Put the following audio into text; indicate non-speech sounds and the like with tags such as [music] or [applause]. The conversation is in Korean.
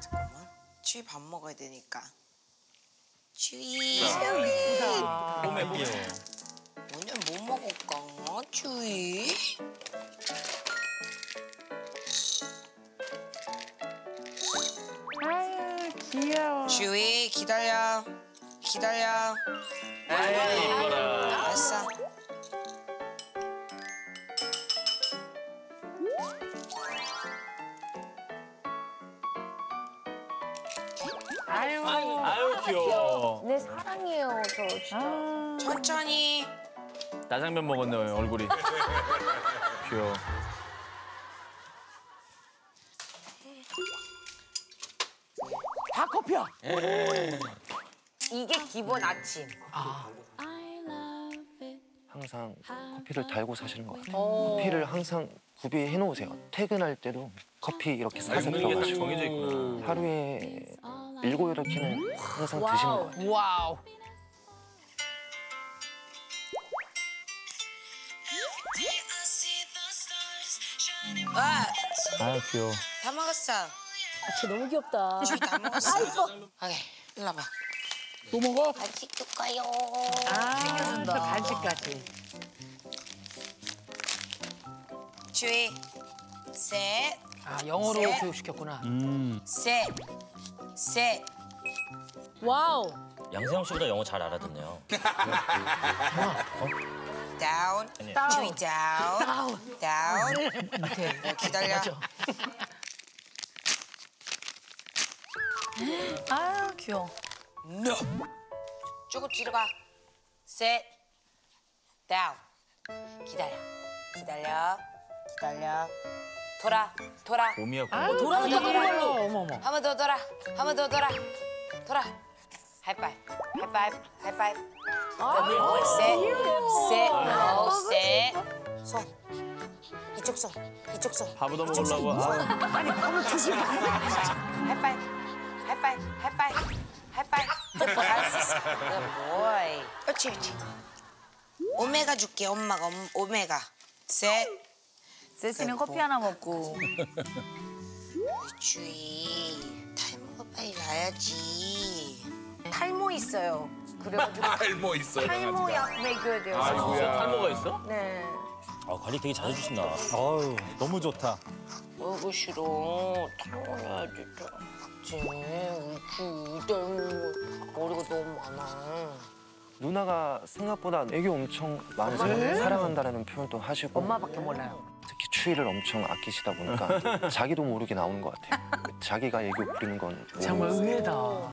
잠깐만. 주희 밥 먹어야 되니까. 주희. 몸에 몸에. 오늘 뭐 먹을까? 주희. 아유 귀여워. 주희 기다려. 기다려. 이거라. 알았어. 아유. 아유 귀여워. 내 사랑이에요, 저 진짜. 아. 천천히. 짜장면 먹었네 얼굴이. [laughs] 귀여워. 다 커피야. 이게 기본 아침. 항상 커피를 달고 사시는 것 같아요. 커피를 항상 구비해 놓으세요. 퇴근할 때도 커피 이렇게 사서 먹는 게다 들어가시고 정해져 있구나. 하루에 일곱 여덟 캔은 항상 드시는 것 같아요. wow. 와, 아유 귀여워. 다 먹었어. 쟤 너무 귀엽다. 다 [laughs] 먹었어. 오케이, 일로 와봐. 또 먹어? 간식 줄까요? 아, 또 간식까지. 츄이. Sit, 아, 영어로 sit. 교육시켰구나. 음. 셋, 셋. 와우. 양세형 씨보다 영어 잘 알아듣네요. Down. 츄이 down. Down. 어, 기다려. 아유 귀여워. No. 조금 뒤로 가. Sit. Down. 기다려. 기다려. 기다려. 돌아. 돌아. 몸이야 아, 고 돌아갔다 그걸로. 어머 어머. 한 번 더 돌아. 한 번 더 돌아. 돌아. 하이파이브. 하이파이브. 하이파이브. 아, sit. 셋. 어, 셋. 손. 이쪽 손. 이쪽 손. 밥도 먹으려고. 아, 하이파이브. 하이파이브. 하이파이브. 하이파이브. 할수 있어. 보이. 그렇지, 그렇지. 오메가 줄게, 엄마가 옴- 오메가. 셋. 세스는 커피 하나 먹고. 주희. 탈모가 빨리 나야지. 탈모 있어요. 그래가지고 [laughs] 탈모 있어요. 탈모 약 먹여야 돼요. 진짜 탈모가 있어? 네. 아, 관리 되게 잘해주신다. 아유 너무 좋다. 먹고 싫어. 탈모 나야지. 쟤 우주 탈모 머리가 너무 많아. 누나가 생각보다 애교 엄청 많으세요. 사랑한다라는 표현도 하시고 엄마밖에 몰라요. 추위를 엄청 아끼시다 보니까 [laughs] 자기도 모르게 나오는 것 같아요. 자기가 애교 부리는 건 정말 의외다.